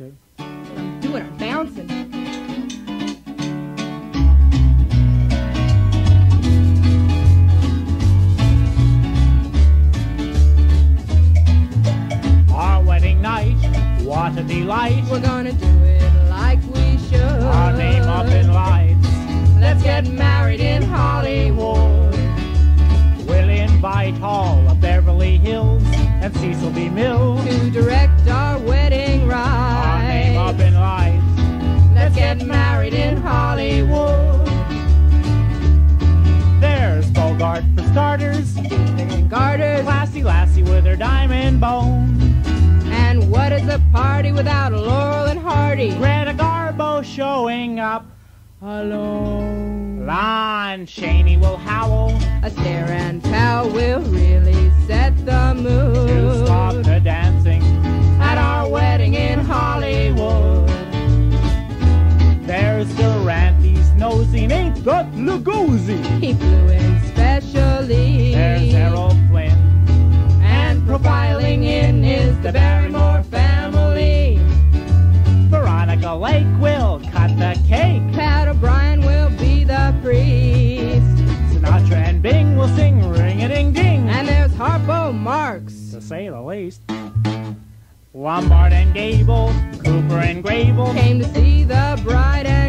Okay. I'm doing our bouncing. Our wedding night, what a delight. We're gonna do it like we should. Our name up in lights. Let's get married in Hollywood. We'll invite all of Beverly Hills and Cecil B. DeMille. To direct Classy lassie with her diamond bone. And what is a party without Laurel and Hardy? Greta Garbo showing up alone. Lon Chaney will howl Astaire and Powell will really set the mood. to stop the dancing At our wedding in Hollywood. There's Durante, he's nosing, ain't got Lugosi. He flew in specially. There's Errol Flynn, say the least. Lombard and Gable, Cooper and Grable, Came to see the bride and